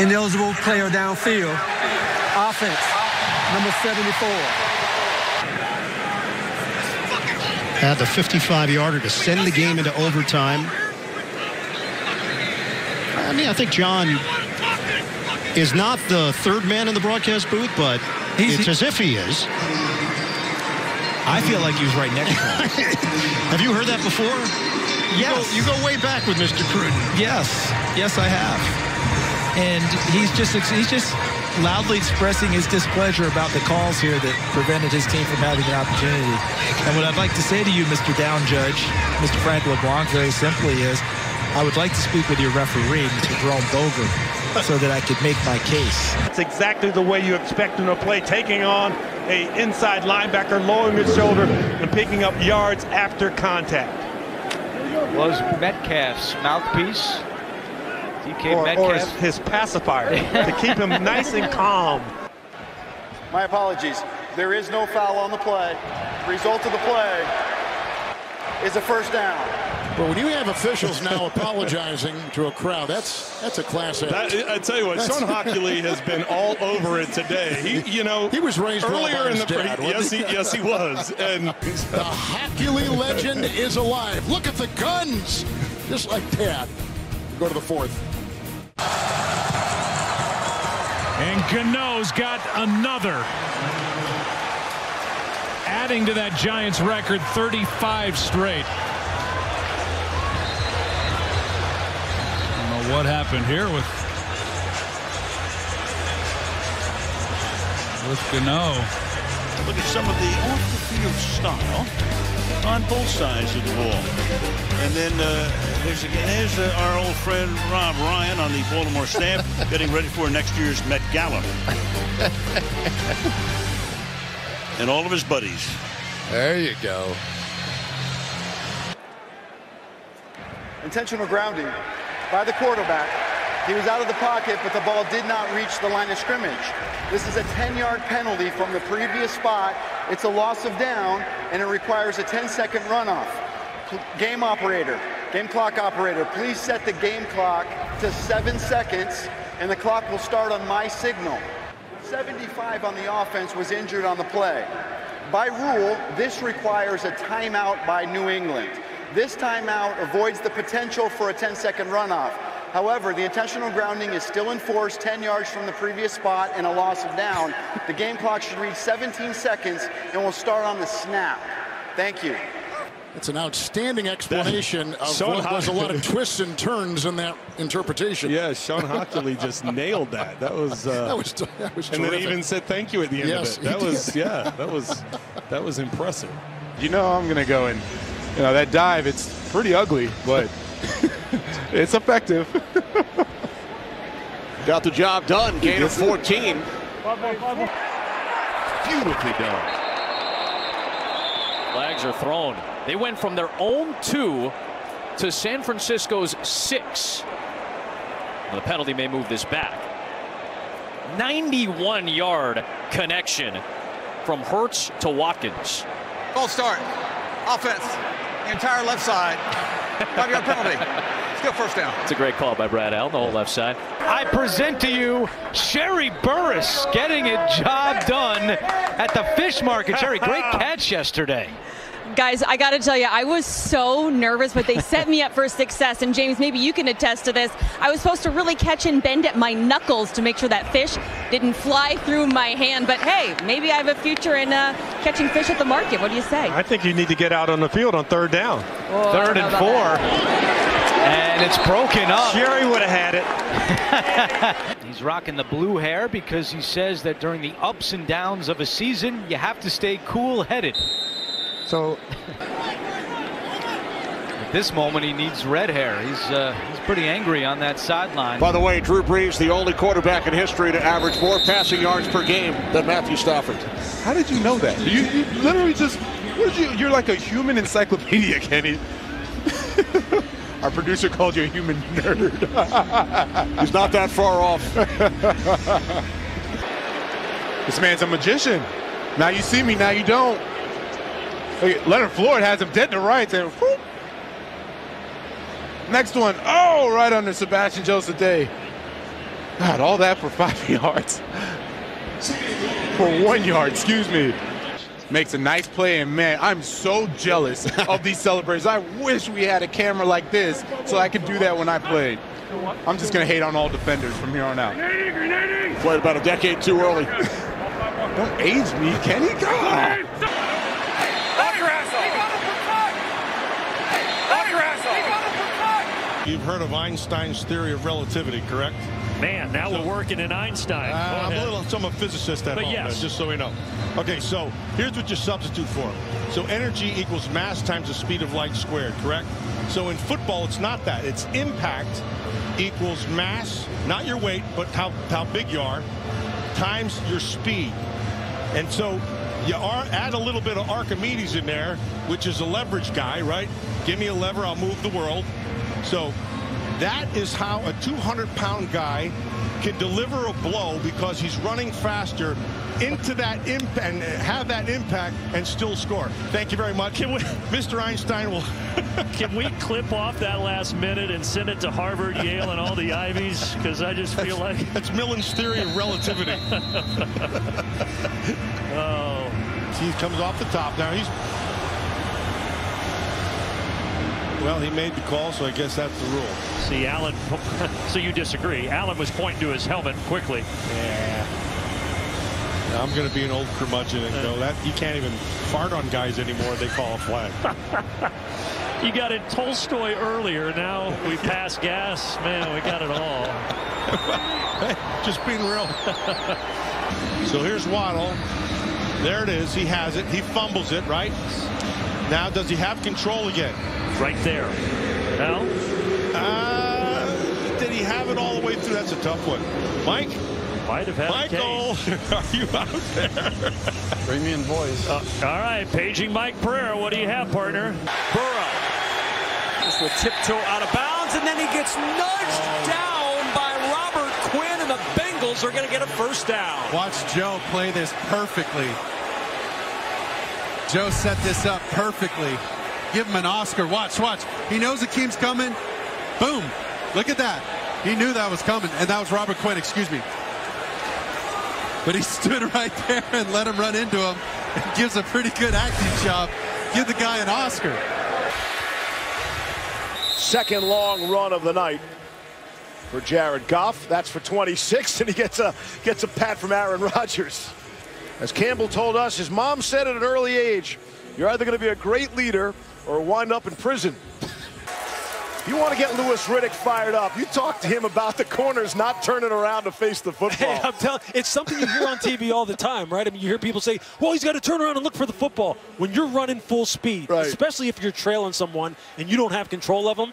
ineligible player downfield. Offense, number 74. Had the 55-yarder to send the game into overtime. I mean, I think Jon is not the third man in the broadcast booth, but He's, it's as if he is. I feel like he was right next to him. have you heard that before? Yes. You go, you go way back with Mr. Gruden. Yes. Yes, I have. And he's just he's just loudly expressing his displeasure about the calls here that prevented his team from having an opportunity. And what I'd like to say to you, Mr. Down Judge, Mr. Frank LeBlanc, very simply is, I would like to speak with your referee, Mr. Jerome Boger, so that I could make my case. That's exactly the way you expect him to play, taking on a inside linebacker, lowering his shoulder, and picking up yards after contact. Was Metcalf's mouthpiece DK or, Metcalf. Or his, his pacifier to keep him nice and calm. My apologies. There is no foul on the play. Result of the play is a first down. But when you have officials now apologizing to a crowd, that's that's a class act. That, I tell you what, Shawn Hochuli has been all over it today. He, you know, he was raised earlier well in the dad, yes, he, yes, he was. And the Hochuli legend is alive. Look at the guns, just like Dad. Go to the fourth. And Gano's got another. Adding to that Giants record 35 straight. I don't know what happened here with with Gano. Look at some of the off-the-field style on both sides of the ball. And then uh, there's again, there's uh, our old friend Rob Ryan on the Baltimore staff getting ready for next year's Met Gala. and all of his buddies. There you go. Intentional grounding by the quarterback. He was out of the pocket, but the ball did not reach the line of scrimmage. This is a 10-yard penalty from the previous spot. It's a loss of down, and it requires a 10-second runoff. Game operator, game clock operator, please set the game clock to seven seconds, and the clock will start on my signal. 75 on the offense was injured on the play. By rule, this requires a timeout by New England. This timeout avoids the potential for a 10-second runoff. However, the intentional grounding is still enforced 10 yards from the previous spot and a loss of down. The game clock should read 17 seconds and will start on the snap. Thank you. It's an outstanding explanation of Shawn what was a lot of twists and turns in that interpretation. Yeah, Shawn Hochuli just nailed that. That was uh, that was that was and terrific. then even said thank you at the end yes, of it. That was yeah, that was that was impressive. You know I'm gonna go and you know that dive. It's pretty ugly, but it's effective. Got the job done. Gain of 14. Beautifully done. Flags are thrown. They went from their own two to San Francisco's six. The penalty may move this back. 91 yard connection from Hurts to Watkins. False start. Offense. The entire left side. Five yard penalty. Still first down. It's a great call by Brad Allen, the whole left side. I present to you Sherree Burruss getting a job done at the fish market. Sherry, great catch yesterday. Guys, I got to tell you, I was so nervous, but they set me up for success. And James, maybe you can attest to this. I was supposed to really catch and bend at my knuckles to make sure that fish didn't fly through my hand. But hey, maybe I have a future in uh, catching fish at the market. What do you say? I think you need to get out on the field on third down. Oh, third and four. And it's broken up. Sherree would have had it. He's rocking the blue hair because he says that during the ups and downs of a season, you have to stay cool-headed. So at this moment, he needs red hair. He's uh, he's pretty angry on that sideline. By the way, Drew Brees, the only quarterback in history to average more passing yards per game than Matthew Stafford. How did you know that? You, you literally just what did you? You're like a human encyclopedia, Kenny. Our producer called you a human nerd. He's not that far off. this man's a magician. Now you see me, now you don't. Look, Leonard Floyd has him dead to rights and whoop. Next one. Oh, right under Sebastian Joseph Day. God, all that for five yards. For one yard, excuse me. Makes a nice play, and man, I'm so jealous of these celebrations. I wish we had a camera like this so I could do that when I played. I'm just going to hate on all defenders from here on out. Played about a decade too early. Don't age me, Kenny. God. You've heard of Einstein's theory of relativity, correct? Man, now we're working in Einstein. Uh, I'm a little, so I'm a physicist at But home, yes. man, just so we know. Okay, so here's what you substitute for. So energy equals mass times the speed of light squared, correct? So in football, it's not that. It's impact equals mass, not your weight, but how, how big you are, times your speed. And so you are add a little bit of Archimedes in there, which is a leverage guy, right? Give me a lever, I'll move the world. So that is how a 200 pound guy can deliver a blow because he's running faster into that impact and have that impact and still score. Thank you very much. Can we, Mr. Einstein will. can we clip off that last minute and send it to Harvard, Yale, and all the Ivies? Because I just feel like that's Millen's theory of relativity. oh, he comes off the top now. He's well, he made the call, so I guess that's the rule. see, Allen. So you disagree? Allen was pointing to his helmet quickly. Yeah. Now, I'm going to be an old curmudgeon and go uh. that you can't even fart on guys anymore. They call a flag. You got in Tolstoy earlier. Now we pass gas. Man, we got it all. Just being real. so here's Waddle. There it is. He has it. He fumbles it, right? Now, does he have control again? Right there. Now? Uh, did he have it all the way through? That's a tough one. Mike? Might have had Michael, are you out there? Bring me in, boys. Uh, all right, paging Mike Pereira. What do you have, partner? Burrow. This will tiptoe out of bounds, and then he gets nudged down by Robert Quinn, and the Bengals are going to get a first down. Watch Joe play this perfectly. Joe set this up perfectly. Give him an Oscar. Watch, watch. He knows Akiem's coming. Boom. Look at that. He knew that was coming, and that was Robert Quinn, excuse me. But he stood right there and let him run into him. And gives a pretty good acting job. Give the guy an Oscar. Second long run of the night for Jared Goff. That's for 26, and he gets a gets a pat from Aaron Rodgers. As Campbell told us, his mom said at an early age, you're either going to be a great leader or wind up in prison. You want to get Louis Riddick fired up. You talk to him about the corners not turning around to face the football. Hey, I'm telling it's something you hear on TV all the time, right? I mean, you hear people say, well, he's got to turn around and look for the football. When you're running full speed, Right. especially if you're trailing someone and you don't have control of them,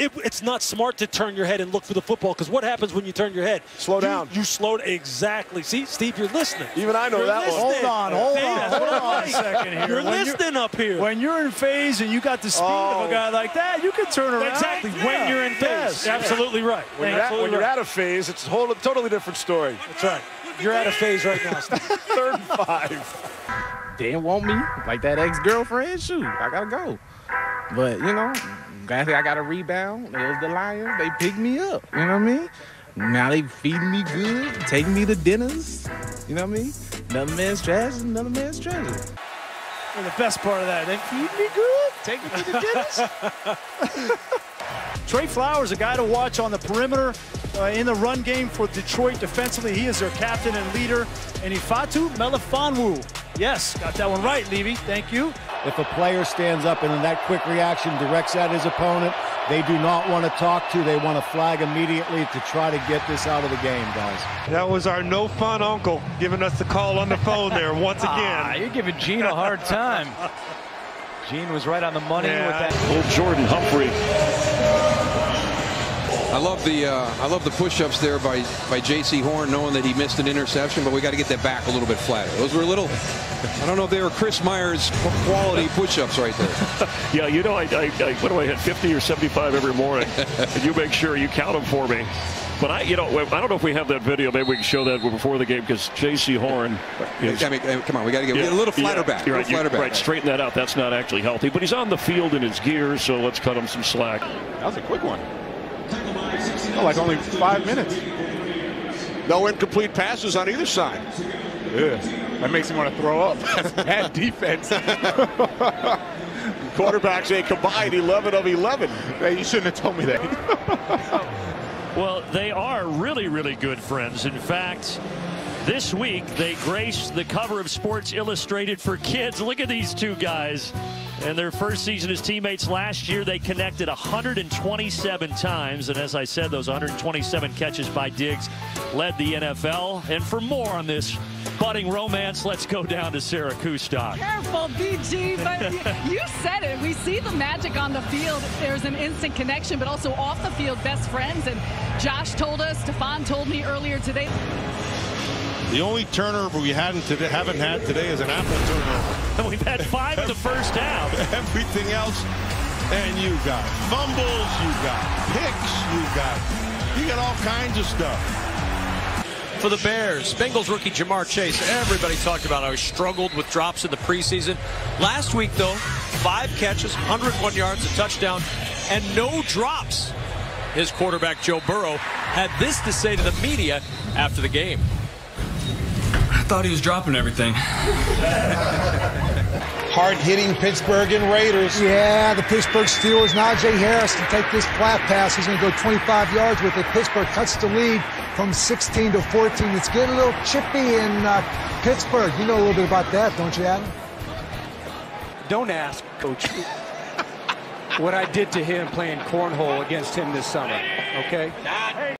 it, it's not smart to turn your head and look for the football because what happens when you turn your head? Slow You- down. You slow exactly. See, Steve, you're listening. Even I know You're that one. listening. Hold on, hold See, on, that's hold what I'm on a second here. You're When you're- listening up here. When you're in phase and you got the speed Oh. of a oh. guy like that, you can turn around. Exactly. Yeah. When you're in phase. Yes. Absolutely right. When, you're at, Absolutely when you're out of phase, it's a whole totally different story. That's right. You're out of phase right now, Steve. Third and five. They didn't want me like that ex-girlfriend. Shoot, I gotta go. But you know, granted, I got a rebound. It was the Lions. They picked me up. You know what I mean? Now they feeding me good, taking me to dinners. You know what I mean? Another man's trash, is another man's treasure. And the best part of that, they feed me good, take me to dinners. Trey Flowers, a guy to watch on the perimeter uh, in the run game for Detroit defensively. He is their captain and leader. And Ifatu Melifonwu. Yes, got that one right, Levy. Thank you. If a player stands up and in that quick reaction directs at his opponent, they do not want to talk to. They want to flag immediately to try to get this out of the game, guys. That was our no fun uncle giving us the call on the phone there once again. Ah, again. you're giving Gene a hard time. Gene was right on the money Yeah. with that. Old Jordan Humphrey. I love the uh, I love the push-ups there by by Jaycee Horn, knowing that he missed an interception, but we got to get that back a little bit flatter. Those were a little. I don't know if they were Chris Myers quality push-ups right there. Yeah, you know, I, I, I what do I hit 50 or 75 every morning, and you make sure you count them for me. But I, you know, I don't know if we have that video. Maybe we can show that before the game because Jaycee Horn. Is, I mean, come on, we got to get a little flatter yeah, back. You're right, flatter you- back. right, straighten that out. That's not actually healthy. But he's on the field in his gear, so let's cut him some slack. That was a quick one. Oh, like only five minutes. No incomplete passes on either side. Yeah, that makes me want to throw up. That's bad defense. Quarterbacks a combined 11 of 11. Hey, you shouldn't have told me that. Well, they are really, really good friends. In fact, this week they graced the cover of Sports Illustrated for Kids. Look at these two guys. In their first season as teammates last year, they connected 127 times. And as I said, those 127 catches by Diggs led the NFL. And for more on this budding romance, let's go down to Sarah Kustok. Careful, BG, but you said it. We see the magic on the field. There's an instant connection, but also off the field, best friends. And Josh told us, Stefon told me earlier today. The only turnover we hadn't today, haven't had today is an apple turnover. And We've had five in the first half. Everything else, and you got fumbles, you got picks, you got you got all kinds of stuff. For the Bears, Bengals rookie Ja'Marr Chase. Everybody talked about how he struggled with drops in the preseason. Last week, though, five catches, 101 yards, a touchdown, and no drops. His quarterback, Joe Burrow, had this to say to the media after the game. I thought he was dropping everything. Hard hitting Pittsburgh and Raiders. Yeah, the Pittsburgh Steelers. Najee Harris can take this flat pass. He's going to go 25 yards with it. Pittsburgh cuts the lead from 16 to 14. It's getting a little chippy in uh, Pittsburgh. You know a little bit about that, don't you, Adam? Don't ask, Coach, what I did to him playing cornhole against him this summer, okay?